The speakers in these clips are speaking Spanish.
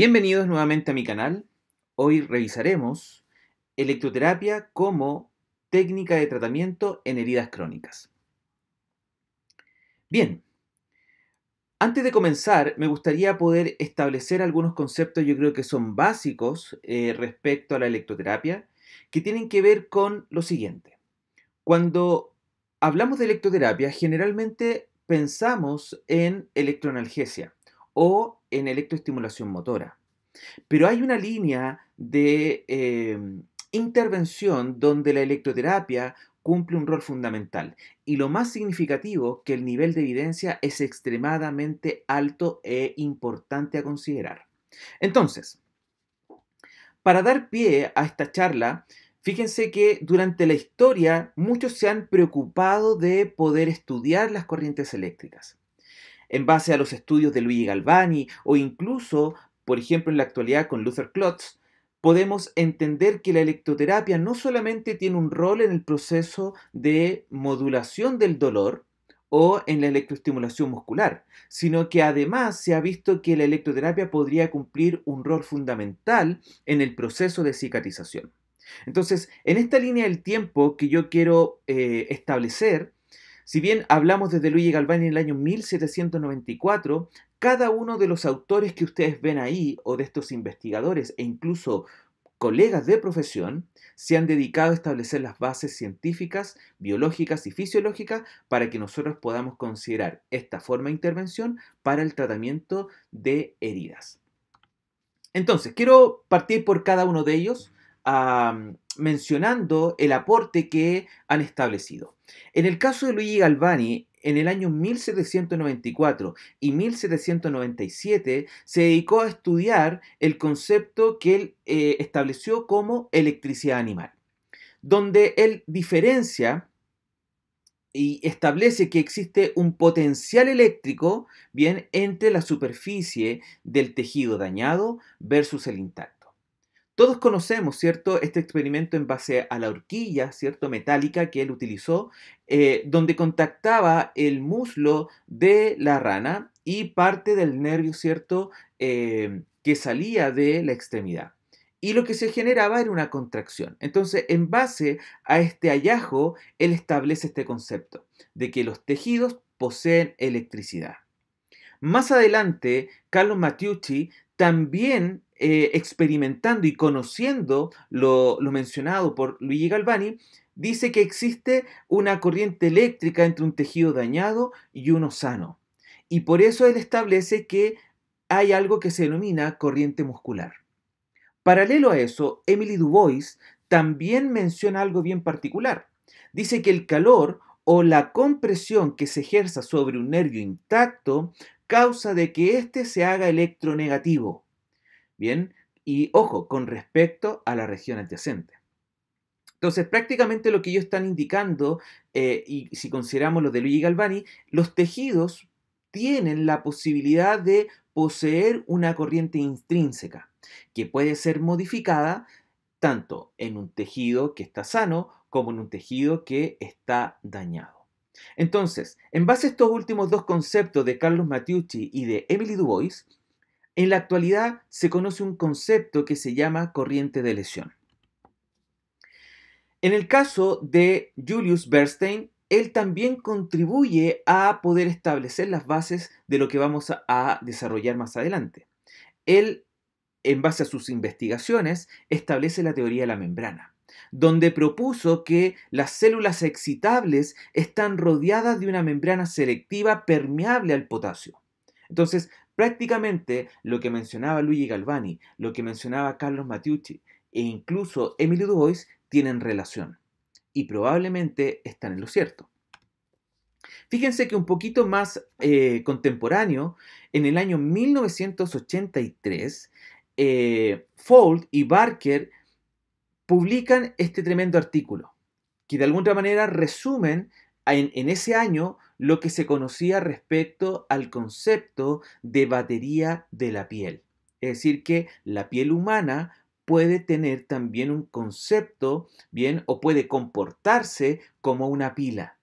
Bienvenidos nuevamente a mi canal. Hoy revisaremos electroterapia como técnica de tratamiento en heridas crónicas. Bien, antes de comenzar me gustaría poder establecer algunos conceptos yo creo que son básicos eh, respecto a la electroterapia que tienen que ver con lo siguiente. Cuando hablamos de electroterapia generalmente pensamos en electroanalgesia o en electroestimulación motora. Pero hay una línea de em, intervención donde la electroterapia cumple un rol fundamental. Y lo más significativo que el nivel de evidencia es extremadamente alto e importante a considerar. Entonces, para dar pie a esta charla, fíjense que durante la historia muchos se han preocupado de poder estudiar las corrientes eléctricas en base a los estudios de Luigi Galvani o incluso, por ejemplo, en la actualidad con Luther Klotz, podemos entender que la electroterapia no solamente tiene un rol en el proceso de modulación del dolor o en la electroestimulación muscular, sino que además se ha visto que la electroterapia podría cumplir un rol fundamental en el proceso de cicatrización. Entonces, en esta línea del tiempo que yo quiero eh, establecer, si bien hablamos desde Luigi Galvani en el año 1794, cada uno de los autores que ustedes ven ahí, o de estos investigadores e incluso colegas de profesión, se han dedicado a establecer las bases científicas, biológicas y fisiológicas para que nosotros podamos considerar esta forma de intervención para el tratamiento de heridas. Entonces, quiero partir por cada uno de ellos mencionando el aporte que han establecido. En el caso de Luigi Galvani, en el año 1794 y 1797 se dedicó a estudiar el concepto que él eh, estableció como electricidad animal, donde él diferencia y establece que existe un potencial eléctrico bien entre la superficie del tejido dañado versus el intacto. Todos conocemos, ¿cierto?, este experimento en base a la horquilla, ¿cierto?, metálica que él utilizó, eh, donde contactaba el muslo de la rana y parte del nervio, ¿cierto?, eh, que salía de la extremidad. Y lo que se generaba era una contracción. Entonces, en base a este hallazgo, él establece este concepto de que los tejidos poseen electricidad. Más adelante, Carlos Mattiucci también eh, experimentando y conociendo lo, mencionado por Luigi Galvani, dice que existe una corriente eléctrica entre un tejido dañado y uno sano. Y por eso él establece que hay algo que se denomina corriente muscular. Paralelo a eso, Emily Dubois también menciona algo bien particular. Dice que el calor o la compresión que se ejerza sobre un nervio intacto causa de que éste se haga electronegativo. Bien, y ojo, con respecto a la región adyacente. Entonces, prácticamente lo que ellos están indicando, eh, y si consideramos lo de Luigi Galvani, los tejidos tienen la posibilidad de poseer una corriente intrínseca que puede ser modificada tanto en un tejido que está sano como en un tejido que está dañado. Entonces, en base a estos últimos dos conceptos de Carlos Mattiucci y de Emily Dubois, en la actualidad se conoce un concepto que se llama corriente de lesión. En el caso de Julius Bernstein, él también contribuye a poder establecer las bases de lo que vamos a, desarrollar más adelante. Él, en base a sus investigaciones, establece la teoría de la membrana, donde propuso que las células excitables están rodeadas de una membrana selectiva permeable al potasio. Entonces, Prácticamente lo que mencionaba Luigi Galvani, lo que mencionaba Carlos Mattiucci e incluso Emily Dubois tienen relación y probablemente están en lo cierto. Fíjense que un poquito más eh, contemporáneo, en el año 1983, eh, Fold y Barker publican este tremendo artículo, que de alguna manera resumen en, ese año lo que se conocía respecto al concepto de batería de la piel. Es decir, que la piel humana puede tener también un concepto, bien, o puede comportarse como una pila.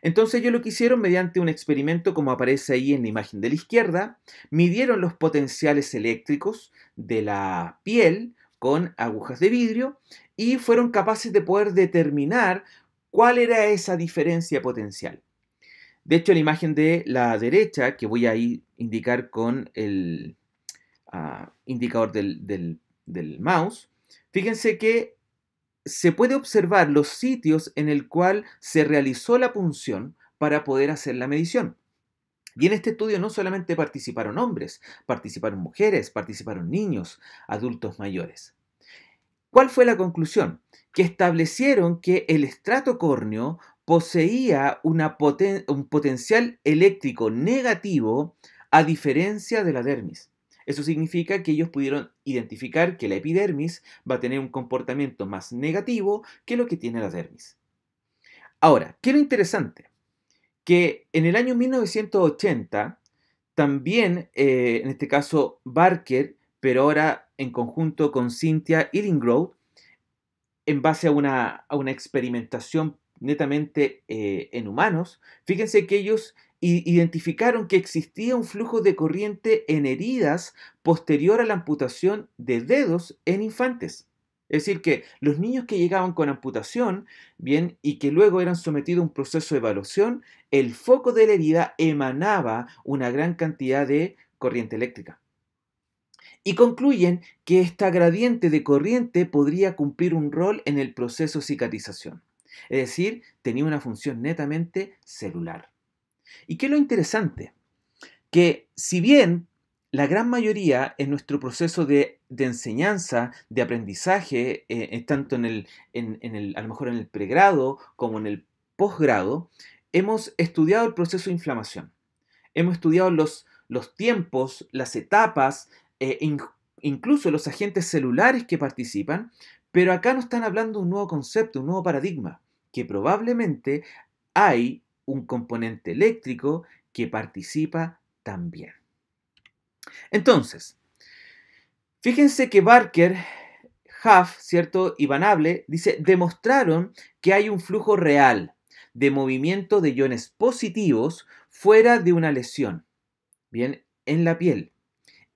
Entonces ellos lo que hicieron mediante un experimento como aparece ahí en la imagen de la izquierda, midieron los potenciales eléctricos de la piel con agujas de vidrio y fueron capaces de poder determinar cuál era esa diferencia potencial. De hecho, la imagen de la derecha, que voy a indicar con el ah, indicador del, del mouse, fíjense que se puede observar los sitios en el cual se realizó la punción para poder hacer la medición. Y en este estudio no solamente participaron hombres, participaron mujeres, participaron niños, adultos mayores. ¿Cuál fue la conclusión? Que establecieron que el estrato córneo poseía un potencial eléctrico negativo a diferencia de la dermis. Eso significa que ellos pudieron identificar que la epidermis va a tener un comportamiento más negativo que lo que tiene la dermis. Ahora, ¿qué es lo interesante? Que en el año 1980, también, eh, en este caso Barker, pero ahora en conjunto con Cynthia Illinggrove, en base a una, experimentación netamente eh, en humanos, fíjense que ellos identificaron que existía un flujo de corriente en heridas posterior a la amputación de dedos en infantes. Es decir, que los niños que llegaban con amputación, bien, y que luego eran sometidos a un proceso de evaluación, el foco de la herida emanaba una gran cantidad de corriente eléctrica. Y concluyen que esta gradiente de corriente podría cumplir un rol en el proceso de cicatrización. Es decir, tenía una función netamente celular. ¿Y qué es lo interesante? Que si bien la gran mayoría en nuestro proceso de, enseñanza, de aprendizaje, eh, tanto en el, en, el, a lo mejor en el pregrado como en el posgrado, hemos estudiado el proceso de inflamación. Hemos estudiado los, los tiempos, las etapas, eh, incluso los agentes celulares que participan, pero acá nos están hablando de un nuevo concepto, un nuevo paradigma, que probablemente hay un componente eléctrico que participa también. Entonces, fíjense que Barker, Huff, ¿cierto? Y Van dice, demostraron que hay un flujo real de movimiento de iones positivos fuera de una lesión, bien, en la piel,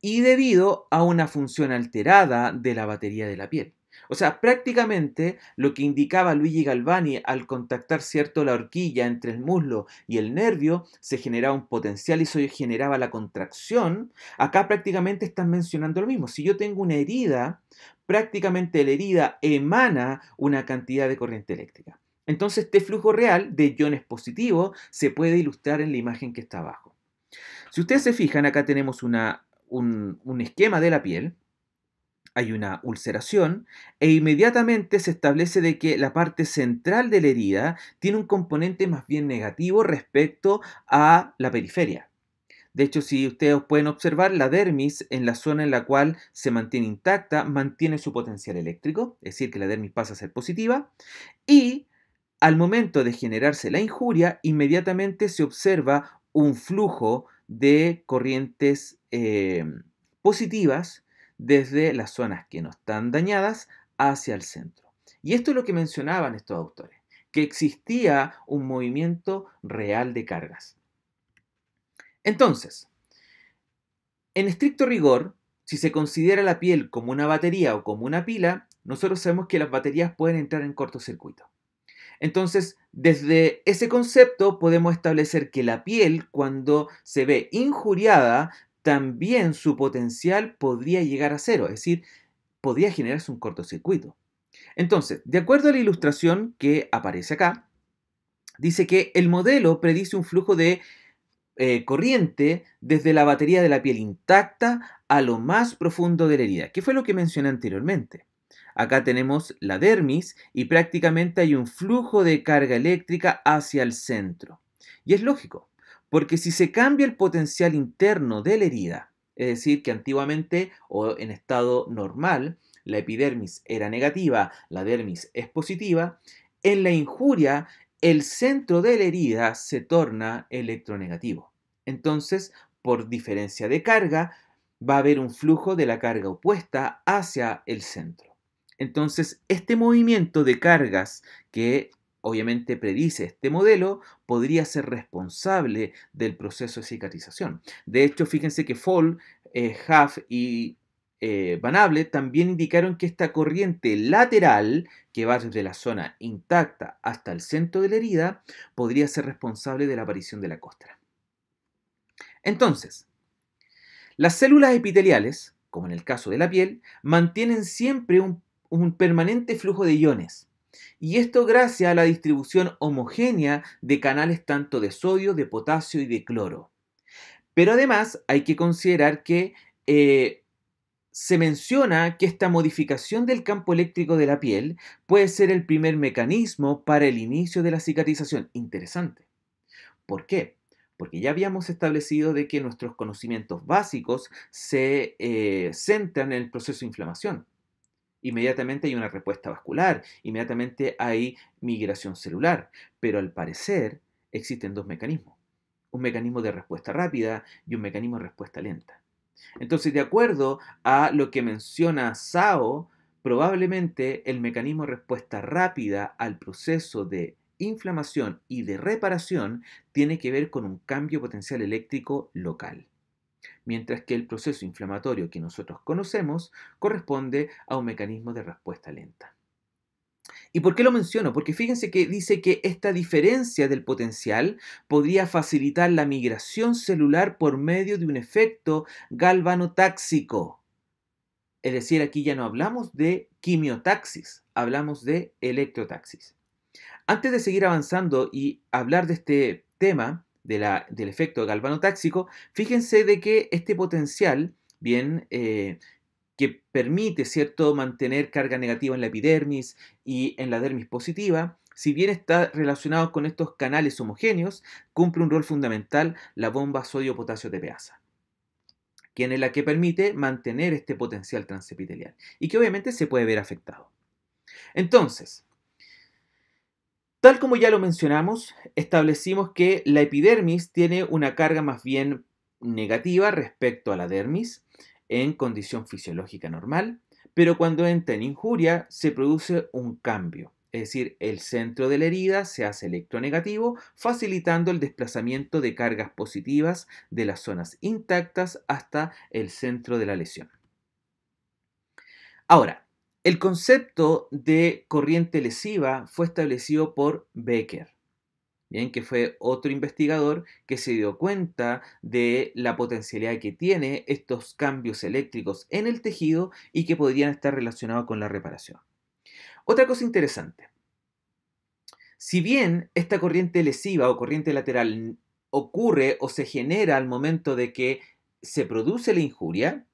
y debido a una función alterada de la batería de la piel. O sea, prácticamente lo que indicaba Luigi Galvani al contactar cierto la horquilla entre el muslo y el nervio, se generaba un potencial y eso generaba la contracción. Acá prácticamente están mencionando lo mismo. Si yo tengo una herida, prácticamente la herida emana una cantidad de corriente eléctrica. Entonces este flujo real de iones positivos se puede ilustrar en la imagen que está abajo. Si ustedes se fijan, acá tenemos un esquema de la piel hay una ulceración e inmediatamente se establece de que la parte central de la herida tiene un componente más bien negativo respecto a la periferia. De hecho, si ustedes pueden observar, la dermis en la zona en la cual se mantiene intacta mantiene su potencial eléctrico, es decir, que la dermis pasa a ser positiva, y al momento de generarse la injuria, inmediatamente se observa un flujo de corrientes eh, positivas desde las zonas que no están dañadas hacia el centro. Y esto es lo que mencionaban estos autores, que existía un movimiento real de cargas. Entonces, en estricto rigor, si se considera la piel como una batería o como una pila, nosotros sabemos que las baterías pueden entrar en cortocircuito. Entonces, desde ese concepto podemos establecer que la piel, cuando se ve injuriada, también su potencial podría llegar a cero, es decir, podría generarse un cortocircuito. Entonces, de acuerdo a la ilustración que aparece acá, dice que el modelo predice un flujo de eh, corriente desde la batería de la piel intacta a lo más profundo de la herida, que fue lo que mencioné anteriormente. Acá tenemos la dermis y prácticamente hay un flujo de carga eléctrica hacia el centro. Y es lógico, porque si se cambia el potencial interno de la herida, es decir, que antiguamente o en estado normal la epidermis era negativa, la dermis es positiva, en la injuria el centro de la herida se torna electronegativo. Entonces, por diferencia de carga, va a haber un flujo de la carga opuesta hacia el centro. Entonces, este movimiento de cargas que obviamente predice este modelo, podría ser responsable del proceso de cicatrización. De hecho, fíjense que Fall, eh, Huff y eh, Van también indicaron que esta corriente lateral, que va desde la zona intacta hasta el centro de la herida, podría ser responsable de la aparición de la costra. Entonces, las células epiteliales, como en el caso de la piel, mantienen siempre un permanente flujo de iones y esto gracias a la distribución homogénea de canales tanto de sodio, de potasio y de cloro. Pero además hay que considerar que eh, se menciona que esta modificación del campo eléctrico de la piel puede ser el primer mecanismo para el inicio de la cicatrización. Interesante. ¿Por qué? Porque ya habíamos establecido de que nuestros conocimientos básicos se eh, centran en el proceso de inflamación inmediatamente hay una respuesta vascular, inmediatamente hay migración celular, pero al parecer existen dos mecanismos, un mecanismo de respuesta rápida y un mecanismo de respuesta lenta. Entonces, de acuerdo a lo que menciona Sao, probablemente el mecanismo de respuesta rápida al proceso de inflamación y de reparación tiene que ver con un cambio potencial eléctrico local mientras que el proceso inflamatorio que nosotros conocemos corresponde a un mecanismo de respuesta lenta. ¿Y por qué lo menciono? Porque fíjense que dice que esta diferencia del potencial podría facilitar la migración celular por medio de un efecto galvanotáxico. Es decir, aquí ya no hablamos de quimiotaxis, hablamos de electrotaxis. Antes de seguir avanzando y hablar de este tema, del efecto galvanotáxico, fíjense de que este potencial, bien, eh, que permite, ¿cierto?, mantener carga negativa en la epidermis y en la dermis positiva, si bien está relacionado con estos canales homogéneos, cumple un rol fundamental la bomba sodio-potasio tepeasa, quien es la que permite mantener este potencial transepitelial y que obviamente se puede ver afectado. Entonces, Tal como ya lo mencionamos, establecimos que la epidermis tiene una carga más bien negativa respecto a la dermis en condición fisiológica normal, pero cuando entra en injuria se produce un cambio, es decir, el centro de la herida se hace electronegativo, facilitando el desplazamiento de cargas positivas de las zonas intactas hasta el centro de la lesión. Ahora, el concepto de corriente lesiva fue establecido por Becker, bien que fue otro investigador que se dio cuenta de la potencialidad que tiene estos cambios eléctricos en el tejido y que podrían estar relacionados con la reparación. Otra cosa interesante. Si bien esta corriente lesiva o corriente lateral ocurre o se genera al momento de que se produce la injuria,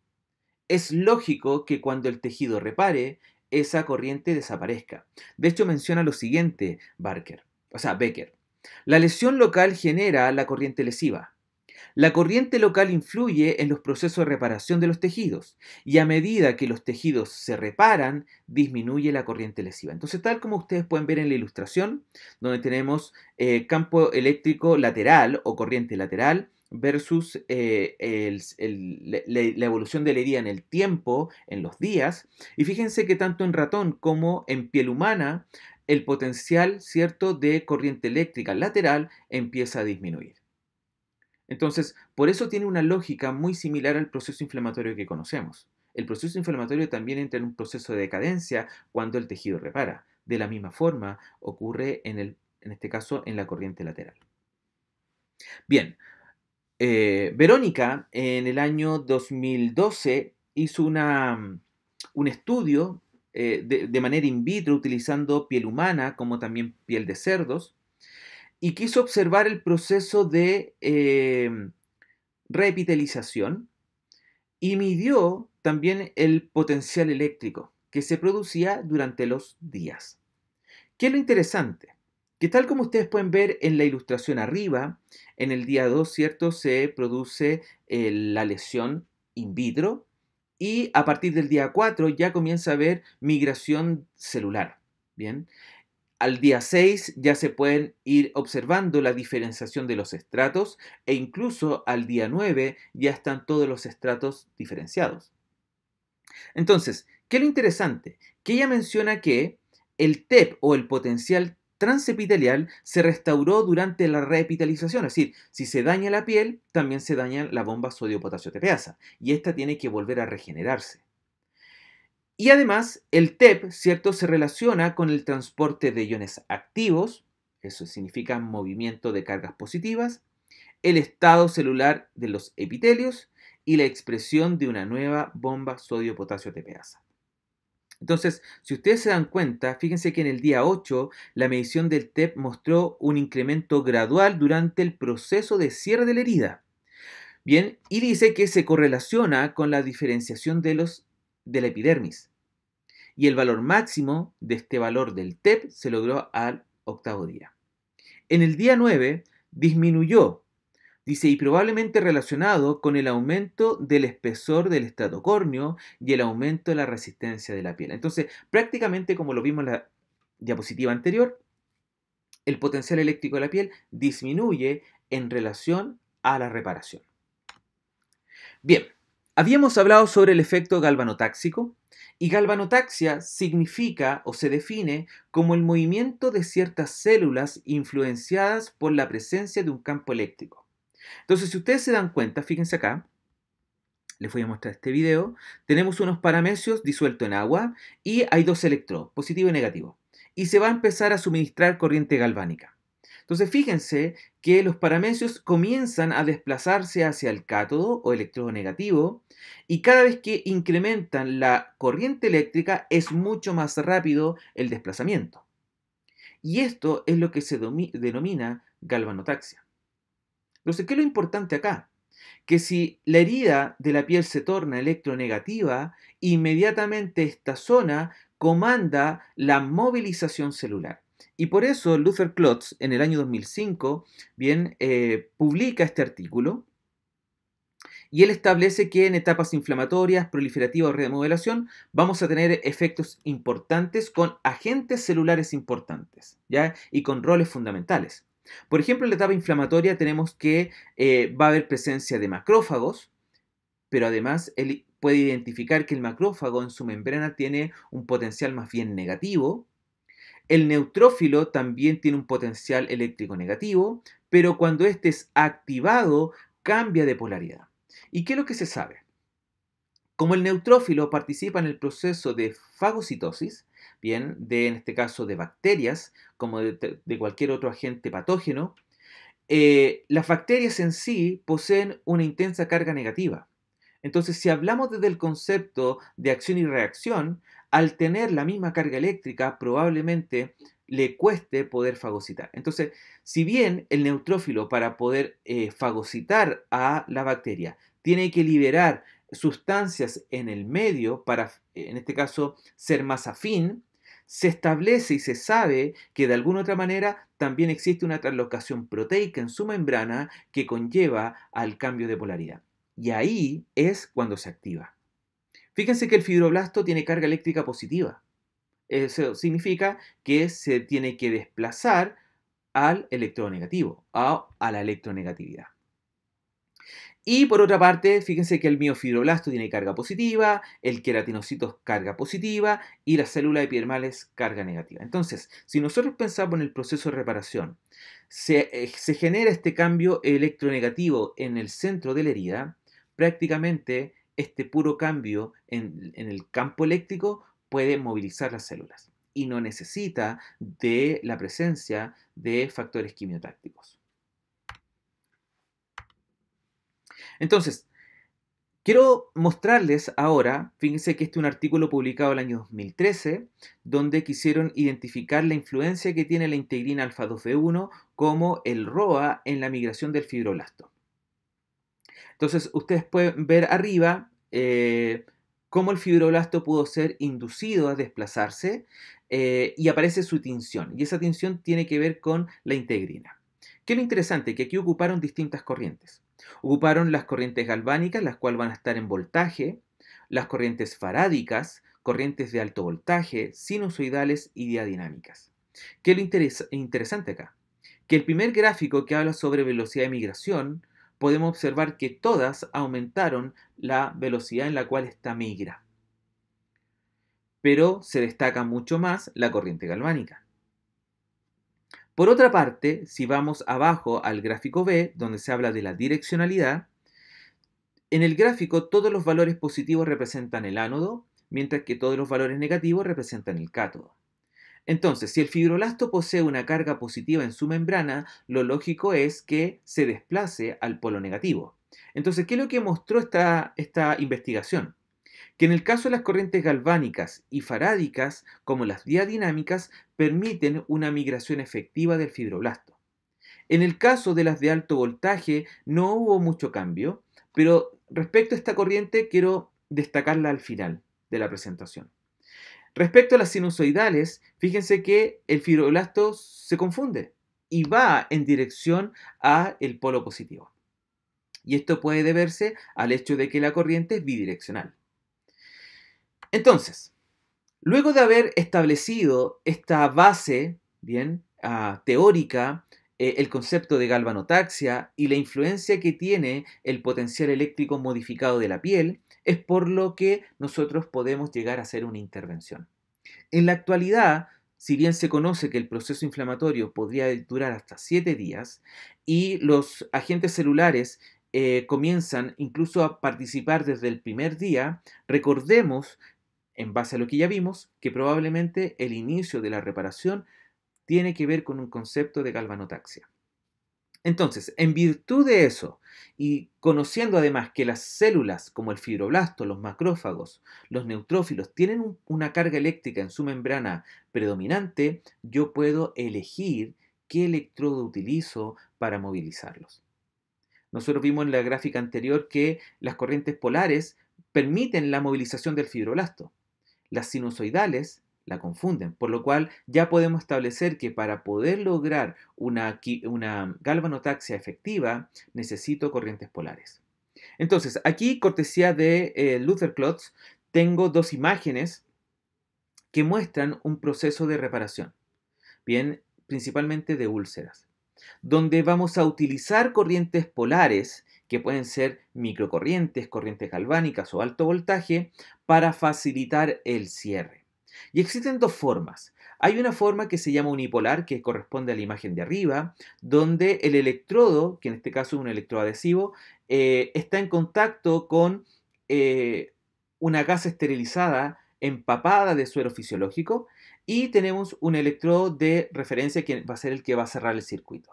es lógico que cuando el tejido repare, esa corriente desaparezca. De hecho, menciona lo siguiente Barker, o sea, Becker. La lesión local genera la corriente lesiva. La corriente local influye en los procesos de reparación de los tejidos y a medida que los tejidos se reparan, disminuye la corriente lesiva. Entonces, tal como ustedes pueden ver en la ilustración, donde tenemos eh, campo eléctrico lateral o corriente lateral, versus eh, la, evolución de la herida en el tiempo, en los días. Y fíjense que tanto en ratón como en piel humana, el potencial cierto de corriente eléctrica lateral empieza a disminuir. Entonces, por eso tiene una lógica muy similar al proceso inflamatorio que conocemos. El proceso inflamatorio también entra en un proceso de decadencia cuando el tejido repara. De la misma forma ocurre en, el, en este caso en la corriente lateral. Bien, eh, Verónica en el año 2012 hizo una, mm, un estudio eh, de, manera in vitro utilizando piel humana como también piel de cerdos y quiso observar el proceso de eh, y midió también el potencial eléctrico que se producía durante los días. ¿Qué es lo interesante? Que tal como ustedes pueden ver en la ilustración arriba, en el día 2, ¿cierto? Se produce eh, la lesión in vitro y a partir del día 4 ya comienza a haber migración celular, ¿bien? Al día 6 ya se pueden ir observando la diferenciación de los estratos e incluso al día 9 ya están todos los estratos diferenciados. Entonces, ¿qué es lo interesante? Que ella menciona que el TEP o el potencial transepitelial se restauró durante la reepitalización, es decir, si se daña la piel, también se daña la bomba sodio-potasio tepeasa, y esta tiene que volver a regenerarse. Y además, el TEP, ¿cierto?, se relaciona con el transporte de iones activos, eso significa movimiento de cargas positivas, el estado celular de los epitelios y la expresión de una nueva bomba sodio-potasio tepeasa. Entonces, si ustedes se dan cuenta, fíjense que en el día 8 la medición del TEP mostró un incremento gradual durante el proceso de cierre de la herida. Bien, y dice que se correlaciona con la diferenciación de, los, de la epidermis. Y el valor máximo de este valor del TEP se logró al octavo día. En el día 9 disminuyó Dice, y probablemente relacionado con el aumento del espesor del estratocornio y el aumento de la resistencia de la piel. Entonces, prácticamente como lo vimos en la diapositiva anterior, el potencial eléctrico de la piel disminuye en relación a la reparación. Bien, habíamos hablado sobre el efecto galvanotáxico y galvanotaxia significa o se define como el movimiento de ciertas células influenciadas por la presencia de un campo eléctrico. Entonces, si ustedes se dan cuenta, fíjense acá, les voy a mostrar este video, tenemos unos paramecios disueltos en agua y hay dos electrodos, positivo y negativo. Y se va a empezar a suministrar corriente galvánica. Entonces, fíjense que los paramecios comienzan a desplazarse hacia el cátodo o electrodo negativo y cada vez que incrementan la corriente eléctrica es mucho más rápido el desplazamiento. Y esto es lo que se denomina galvanotaxia. Entonces, ¿qué es lo importante acá? Que si la herida de la piel se torna electronegativa, inmediatamente esta zona comanda la movilización celular. Y por eso Luther Klotz en el año 2005 bien, eh, publica este artículo y él establece que en etapas inflamatorias, proliferativas o remodelación vamos a tener efectos importantes con agentes celulares importantes ¿ya? y con roles fundamentales. Por ejemplo, en la etapa inflamatoria tenemos que eh, va a haber presencia de macrófagos, pero además él puede identificar que el macrófago en su membrana tiene un potencial más bien negativo. El neutrófilo también tiene un potencial eléctrico negativo, pero cuando este es activado cambia de polaridad. ¿Y qué es lo que se sabe? Como el neutrófilo participa en el proceso de fagocitosis, bien, de en este caso de bacterias, como de, cualquier otro agente patógeno, eh, las bacterias en sí poseen una intensa carga negativa. Entonces, si hablamos desde el concepto de acción y reacción, al tener la misma carga eléctrica, probablemente le cueste poder fagocitar. Entonces, si bien el neutrófilo para poder eh, fagocitar a la bacteria tiene que liberar sustancias en el medio para, en este caso, ser más afín, se establece y se sabe que de alguna otra manera también existe una translocación proteica en su membrana que conlleva al cambio de polaridad. Y ahí es cuando se activa. Fíjense que el fibroblasto tiene carga eléctrica positiva. Eso significa que se tiene que desplazar al electronegativo, a, a la electronegatividad. Y por otra parte, fíjense que el miofibroblasto tiene carga positiva, el queratinocito carga positiva y la célula epidermales carga negativa. Entonces, si nosotros pensamos en el proceso de reparación, se, eh, genera este cambio electronegativo en el centro de la herida, prácticamente este puro cambio en, en el campo eléctrico puede movilizar las células y no necesita de la presencia de factores quimiotácticos. Entonces, quiero mostrarles ahora, fíjense que este es un artículo publicado el año 2013, donde quisieron identificar la influencia que tiene la integrina alfa-2b1 como el ROA en la migración del fibroblasto. Entonces, ustedes pueden ver arriba eh, cómo el fibroblasto pudo ser inducido a desplazarse eh, y aparece su tinción. Y esa tinción tiene que ver con la integrina. ¿Qué es lo interesante? Que aquí ocuparon distintas corrientes. Ocuparon las corrientes galvánicas, las cuales van a estar en voltaje, las corrientes farádicas, corrientes de alto voltaje, sinusoidales y diadinámicas. ¿Qué es lo interesante acá? Que el primer gráfico que habla sobre velocidad de migración, podemos observar que todas aumentaron la velocidad en la cual esta migra. Pero se destaca mucho más la corriente galvánica. Por otra parte, si vamos abajo al gráfico B, donde se habla de la direccionalidad, en el gráfico todos los valores positivos representan el ánodo, mientras que todos los valores negativos representan el cátodo. Entonces, si el fibroblasto posee una carga positiva en su membrana, lo lógico es que se desplace al polo negativo. Entonces, ¿qué es lo que mostró esta, esta investigación? Que en el caso de las corrientes galvánicas y farádicas, como las diadinámicas, permiten una migración efectiva del fibroblasto. En el caso de las de alto voltaje no hubo mucho cambio, pero respecto a esta corriente quiero destacarla al final de la presentación. Respecto a las sinusoidales, fíjense que el fibroblasto se confunde y va en dirección a el polo positivo. Y esto puede deberse al hecho de que la corriente es bidireccional. Entonces, luego de haber establecido esta base, bien, ah, teórica, eh, el concepto de galvanotaxia y la influencia que tiene el potencial eléctrico modificado de la piel, es por lo que nosotros podemos llegar a hacer una intervención. En la actualidad, si bien se conoce que el proceso inflamatorio podría durar hasta 7 días y los agentes celulares eh, comienzan incluso a participar desde el primer día, recordemos, en base a lo que ya vimos, que probablemente el inicio de la reparación tiene que ver con un concepto de galvanotaxia. Entonces, en virtud de eso, y conociendo además que las células como el fibroblasto, los macrófagos, los neutrófilos tienen una carga eléctrica en su membrana predominante, yo puedo elegir qué electrodo utilizo para movilizarlos. Nosotros vimos en la gráfica anterior que las corrientes polares permiten la movilización del fibroblasto. Las sinusoidales la confunden, por lo cual ya podemos establecer que para poder lograr una, una galvanotaxia efectiva necesito corrientes polares. Entonces, aquí, cortesía de eh, Luther Klotz, tengo dos imágenes que muestran un proceso de reparación, bien, principalmente de úlceras, donde vamos a utilizar corrientes polares, que pueden ser microcorrientes, corrientes galvánicas o alto voltaje, para facilitar el cierre. Y existen dos formas. Hay una forma que se llama unipolar, que corresponde a la imagen de arriba, donde el electrodo, que en este caso es un electrodo adhesivo, eh, está en contacto con eh, una gasa esterilizada empapada de suero fisiológico y tenemos un electrodo de referencia que va a ser el que va a cerrar el circuito.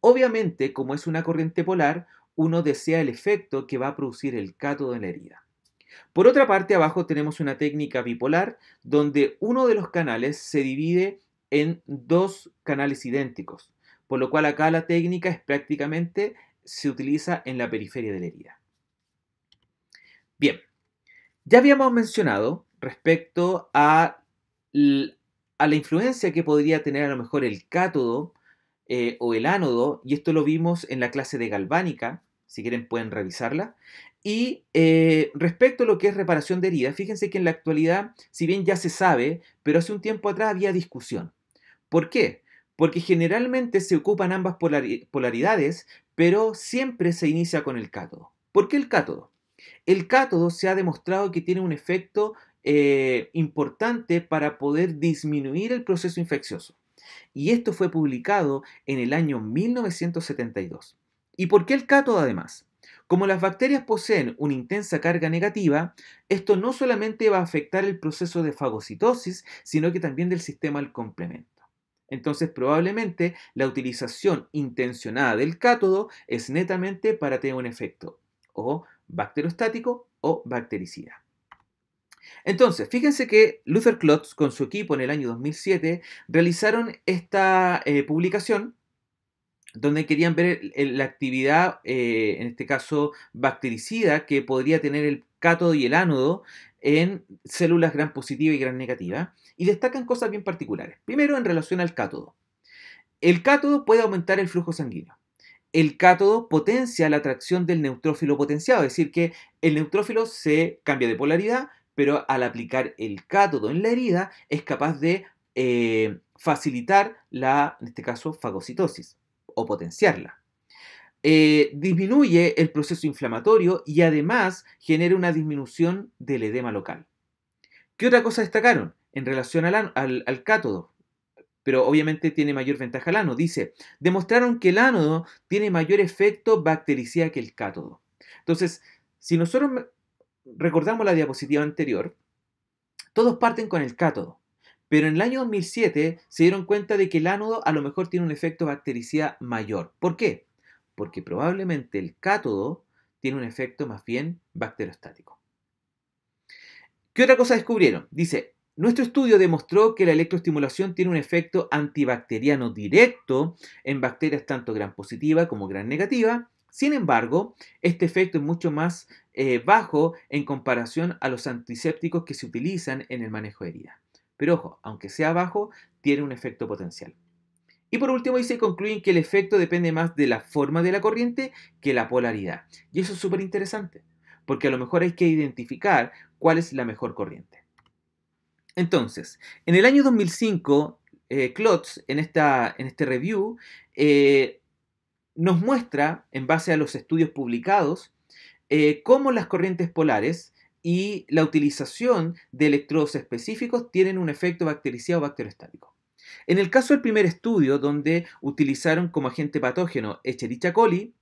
Obviamente, como es una corriente polar, uno desea el efecto que va a producir el cátodo en la herida. Por otra parte, abajo tenemos una técnica bipolar donde uno de los canales se divide en dos canales idénticos, por lo cual acá la técnica es prácticamente se utiliza en la periferia de la herida. Bien, ya habíamos mencionado respecto a, la influencia que podría tener a lo mejor el cátodo eh, o el ánodo, y esto lo vimos en la clase de galvánica, si quieren pueden revisarla, y eh, respecto a lo que es reparación de heridas, fíjense que en la actualidad, si bien ya se sabe, pero hace un tiempo atrás había discusión. ¿Por qué? Porque generalmente se ocupan ambas polaridades, pero siempre se inicia con el cátodo. ¿Por qué el cátodo? El cátodo se ha demostrado que tiene un efecto eh, importante para poder disminuir el proceso infeccioso. Y esto fue publicado en el año 1972. ¿Y por qué el cátodo además? Como las bacterias poseen una intensa carga negativa, esto no solamente va a afectar el proceso de fagocitosis, sino que también del sistema del complemento. Entonces, probablemente la utilización intencionada del cátodo es netamente para tener un efecto o bacterostático o bactericida. Entonces, fíjense que Luther Klotz con su equipo en el año 2007 realizaron esta eh, publicación donde querían ver la actividad, eh, en este caso bactericida, que podría tener el cátodo y el ánodo en células gran positiva y gran negativa, y destacan cosas bien particulares. Primero, en relación al cátodo. El cátodo puede aumentar el flujo sanguíneo. El cátodo potencia la atracción del neutrófilo potenciado, es decir, que el neutrófilo se cambia de polaridad, pero al aplicar el cátodo en la herida es capaz de eh, facilitar la, en este caso, fagocitosis o potenciarla. Eh, disminuye el proceso inflamatorio y además genera una disminución del edema local. ¿Qué otra cosa destacaron en relación al, al cátodo? pero obviamente tiene mayor ventaja el ánodo. Dice, demostraron que el ánodo tiene mayor efecto bactericida que el cátodo. Entonces, si nosotros recordamos la diapositiva anterior, todos parten con el cátodo. Pero en el año 2007 se dieron cuenta de que el ánodo a lo mejor tiene un efecto bactericida mayor. ¿Por qué? Porque probablemente el cátodo tiene un efecto más bien bacterostático. ¿Qué otra cosa descubrieron? Dice, nuestro estudio demostró que la electroestimulación tiene un efecto antibacteriano directo en bacterias tanto gram positiva como gram negativa. Sin embargo, este efecto es mucho más eh, bajo en comparación a los antisépticos que se utilizan en el manejo de heridas. Pero ojo, aunque sea bajo, tiene un efecto potencial. Y por último dice, concluyen que el efecto depende más de la forma de la corriente que la polaridad. Y eso es súper interesante, porque a lo mejor hay que identificar cuál es la mejor corriente. Entonces, en el año 2005, eh, Klotz, en, esta, en este review, eh, nos muestra, en base a los estudios publicados, eh, cómo las corrientes polares y la utilización de electrodos específicos tienen un efecto bactericida o bacteriostático. En el caso del primer estudio, donde utilizaron como agente patógeno Escherichia coli,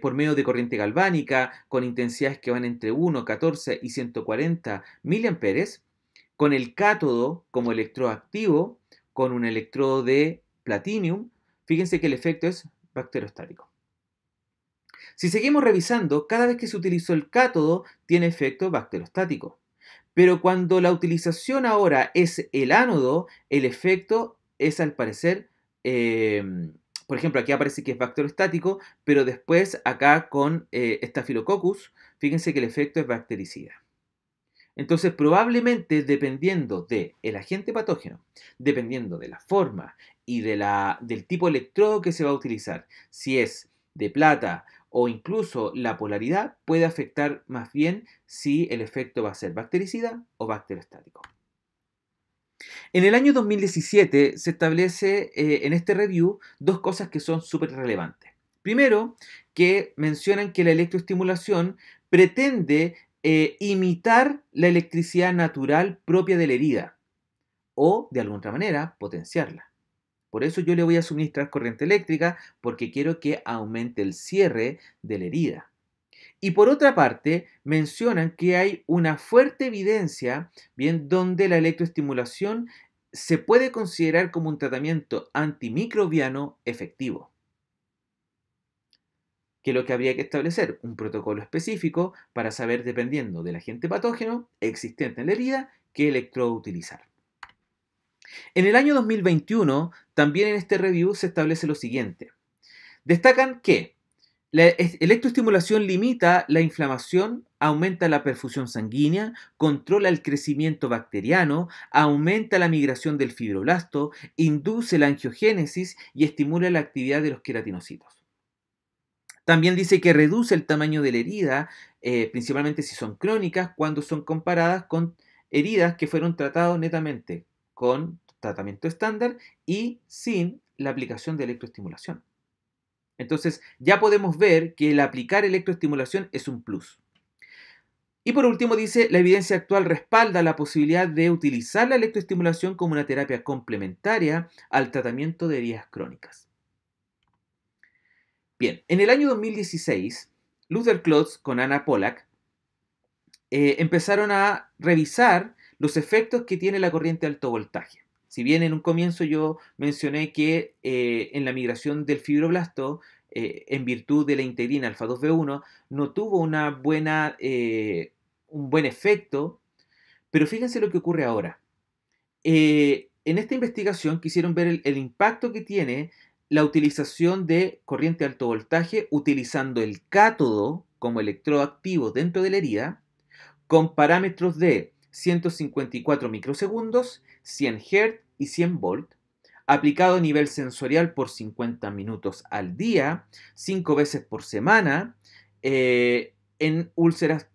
por medio de corriente galvánica con intensidades que van entre 1, 14 y 140 miliamperes, con el cátodo como electroactivo, con un electrodo de platinium, fíjense que el efecto es bacterostático. Si seguimos revisando, cada vez que se utilizó el cátodo tiene efecto bacterostático. Pero cuando la utilización ahora es el ánodo, el efecto es al parecer, em, por ejemplo, aquí aparece que es bacterostático, pero después acá con eh, Staphylococcus, fíjense que el efecto es bactericida. Entonces, probablemente dependiendo del el agente patógeno, dependiendo de la forma y de la, del tipo de electrodo que se va a utilizar, si es de plata o incluso la polaridad, puede afectar más bien si el efecto va a ser bactericida o bacteriostático. En el año 2017 se establece eh, en este review dos cosas que son súper relevantes. Primero, que mencionan que la electroestimulación pretende eh, imitar la electricidad natural propia de la herida o, de alguna otra manera, potenciarla. Por eso yo le voy a suministrar corriente eléctrica porque quiero que aumente el cierre de la herida. Y por otra parte, mencionan que hay una fuerte evidencia, bien, donde la electroestimulación se puede considerar como un tratamiento antimicrobiano efectivo que lo que habría que establecer un protocolo específico para saber, dependiendo del agente patógeno existente en la herida, qué electrodo utilizar. En el año 2021, también en este review se establece lo siguiente. Destacan que la electroestimulación limita la inflamación, aumenta la perfusión sanguínea, controla el crecimiento bacteriano, aumenta la migración del fibroblasto, induce la angiogénesis y estimula la actividad de los queratinocitos. También dice que reduce el tamaño de la herida, eh, principalmente si son crónicas, cuando son comparadas con heridas que fueron tratadas netamente con tratamiento estándar y sin la aplicación de electroestimulación. Entonces ya podemos ver que el aplicar electroestimulación es un plus. Y por último dice, la evidencia actual respalda la posibilidad de utilizar la electroestimulación como una terapia complementaria al tratamiento de heridas crónicas. Bien, en el año 2016, Luther Klotz con Anna Pollack eh, empezaron a revisar los efectos que tiene la corriente de alto voltaje. Si bien en un comienzo yo mencioné que eh, en la migración del fibroblasto, eh, en virtud de la integrina alfa 2B1, no tuvo una buena, un buen efecto, pero fíjense lo que ocurre ahora. en esta investigación quisieron ver el impacto que tiene la utilización de corriente de alto voltaje utilizando el cátodo como electroactivo dentro de la herida con parámetros de 154 microsegundos, 100 Hz y 100 volt, aplicado a nivel sensorial por 50 minutos al día, 5 veces por semana, eh, en úlceras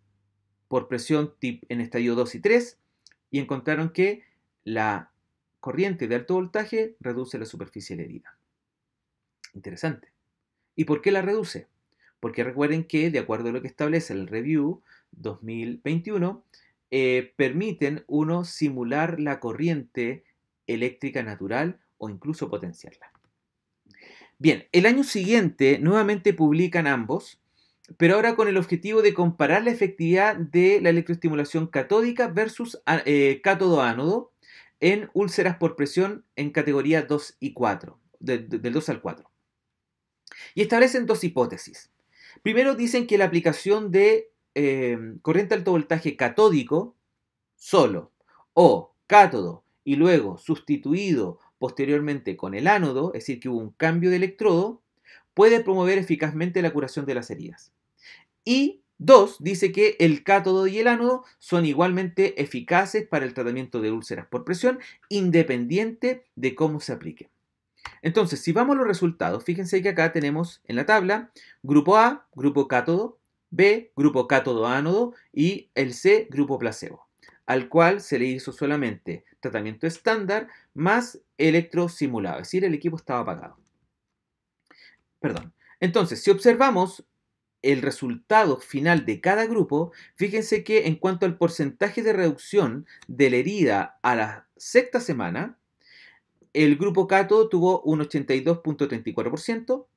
por presión tip en estadio 2 y 3, y encontraron que la corriente de alto voltaje reduce la superficie de la herida. Interesante. ¿Y por qué la reduce? Porque recuerden que, de acuerdo a lo que establece el Review 2021, eh, permiten uno simular la corriente eléctrica natural o incluso potenciarla. Bien, el año siguiente nuevamente publican ambos, pero ahora con el objetivo de comparar la efectividad de la electroestimulación catódica versus eh, cátodo-ánodo en úlceras por presión en categoría 2 y 4, del 2 al 4. Y establecen dos hipótesis. Primero dicen que la aplicación de eh, corriente alto voltaje catódico solo o cátodo y luego sustituido posteriormente con el ánodo, es decir, que hubo un cambio de electrodo, puede promover eficazmente la curación de las heridas. Y dos, dice que el cátodo y el ánodo son igualmente eficaces para el tratamiento de úlceras por presión, independiente de cómo se aplique. Entonces, si vamos a los resultados, fíjense que acá tenemos en la tabla grupo A, grupo cátodo, B, grupo cátodo ánodo y el C, grupo placebo, al cual se le hizo solamente tratamiento estándar más electrosimulado, es decir, el equipo estaba apagado. Perdón. Entonces, si observamos el resultado final de cada grupo, fíjense que en cuanto al porcentaje de reducción de la herida a la sexta semana, el grupo cátodo tuvo un 82.34%,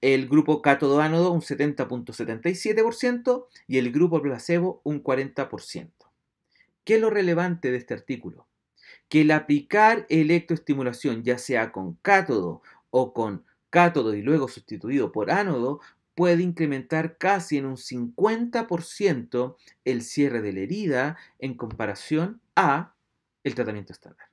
el grupo cátodo-ánodo un 70.77% y el grupo placebo un 40%. ¿Qué es lo relevante de este artículo? Que el aplicar electroestimulación, ya sea con cátodo o con cátodo y luego sustituido por ánodo, puede incrementar casi en un 50% el cierre de la herida en comparación a el tratamiento estándar.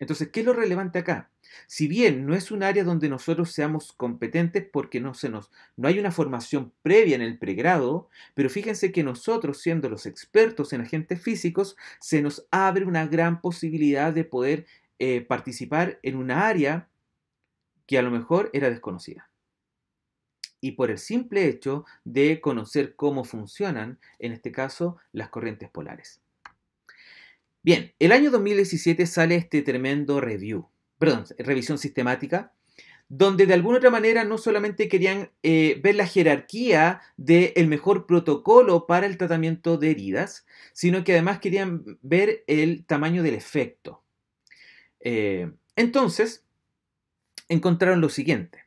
Entonces, ¿qué es lo relevante acá? Si bien no es un área donde nosotros seamos competentes porque no, se nos, no hay una formación previa en el pregrado, pero fíjense que nosotros, siendo los expertos en agentes físicos, se nos abre una gran posibilidad de poder eh, participar en una área que a lo mejor era desconocida. Y por el simple hecho de conocer cómo funcionan, en este caso, las corrientes polares. Bien, el año 2017 sale este tremendo review, perdón, revisión sistemática, donde de alguna otra manera no solamente querían eh, ver la jerarquía del mejor protocolo para el tratamiento de heridas, sino que además querían ver el tamaño del efecto. Eh, entonces, encontraron lo siguiente,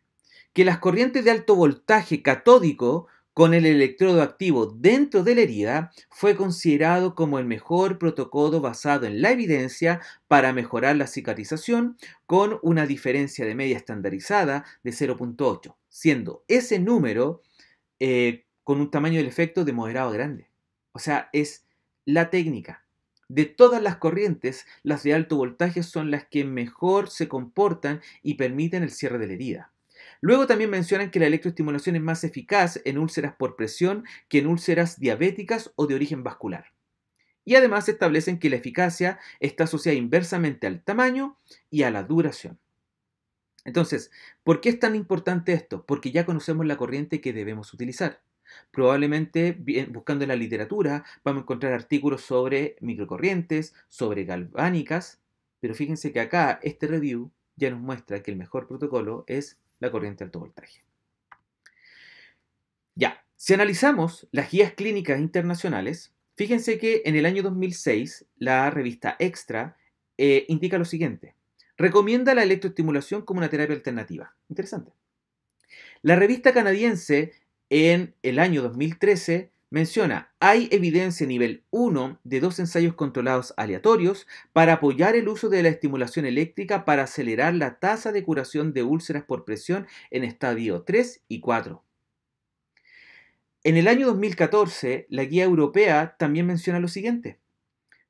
que las corrientes de alto voltaje catódico con el electrodo activo dentro de la herida fue considerado como el mejor protocolo basado en la evidencia para mejorar la cicatrización con una diferencia de media estandarizada de 0.8, siendo ese número eh, con un tamaño del efecto de moderado a grande. O sea, es la técnica. De todas las corrientes, las de alto voltaje son las que mejor se comportan y permiten el cierre de la herida. Luego también mencionan que la electroestimulación es más eficaz en úlceras por presión que en úlceras diabéticas o de origen vascular. Y además establecen que la eficacia está asociada inversamente al tamaño y a la duración. Entonces, ¿por qué es tan importante esto? Porque ya conocemos la corriente que debemos utilizar. Probablemente buscando en la literatura vamos a encontrar artículos sobre microcorrientes, sobre galvánicas, pero fíjense que acá este review ya nos muestra que el mejor protocolo es la corriente alto voltaje. Ya, si analizamos las guías clínicas internacionales, fíjense que en el año 2006 la revista Extra eh, indica lo siguiente. Recomienda la electroestimulación como una terapia alternativa. Interesante. La revista canadiense en el año 2013 Menciona, hay evidencia nivel 1 de dos ensayos controlados aleatorios para apoyar el uso de la estimulación eléctrica para acelerar la tasa de curación de úlceras por presión en estadio 3 y 4. En el año 2014, la guía europea también menciona lo siguiente.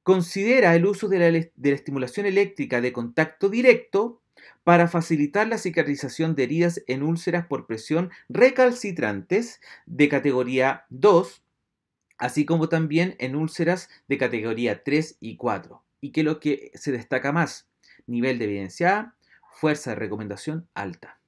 Considera el uso de la, de la estimulación eléctrica de contacto directo para facilitar la cicatrización de heridas en úlceras por presión recalcitrantes de categoría 2 así como también en úlceras de categoría 3 y 4. ¿Y qué es lo que se destaca más? Nivel de evidencia A, fuerza de recomendación alta.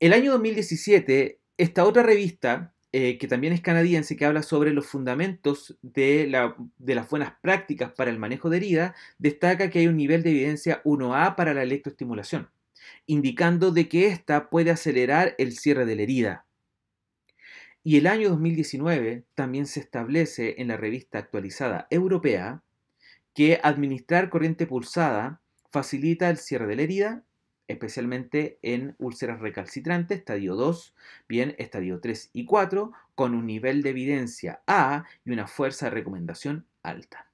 El año 2017, esta otra revista, eh, que también es canadiense, que habla sobre los fundamentos de, las buenas prácticas para el manejo de herida, destaca que hay un nivel de evidencia 1A para la electroestimulación, indicando de que ésta puede acelerar el cierre de la herida. Y el año 2019 también se establece en la revista actualizada europea que administrar corriente pulsada facilita el cierre de la herida, especialmente en úlceras recalcitrantes, estadio 2, bien, estadio 3 y 4, con un nivel de evidencia A y una fuerza de recomendación alta.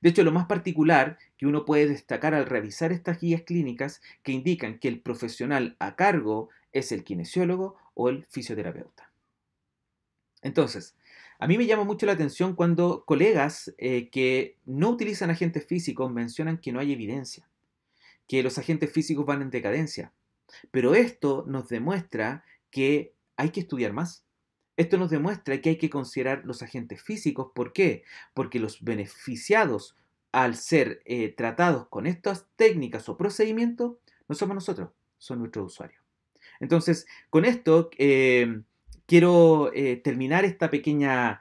De hecho, lo más particular que uno puede destacar al revisar estas guías clínicas que indican que el profesional a cargo es el kinesiólogo o el fisioterapeuta. Entonces, a mí me llama mucho la atención cuando colegas eh, que no utilizan agentes físicos mencionan que no hay evidencia, que los agentes físicos van en decadencia. Pero esto nos demuestra que hay que estudiar más. Esto nos demuestra que hay que considerar los agentes físicos. ¿Por qué? Porque los beneficiados al ser eh, tratados con estas técnicas o procedimientos no somos nosotros, son nuestros usuarios. Entonces, con esto eh, quiero eh, terminar esta pequeña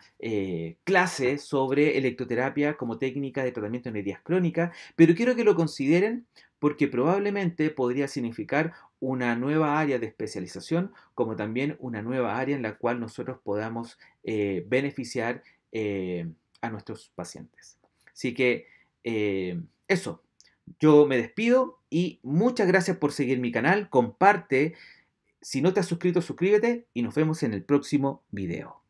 clase sobre electroterapia como técnica de tratamiento en heridas crónicas, pero quiero que lo consideren porque probablemente podría significar una nueva área de especialización, como también una nueva área en la cual nosotros podamos eh, beneficiar eh, a nuestros pacientes. Así que eh, eso, yo me despido y muchas gracias por seguir mi canal, comparte, si no te has suscrito, suscríbete y nos vemos en el próximo video.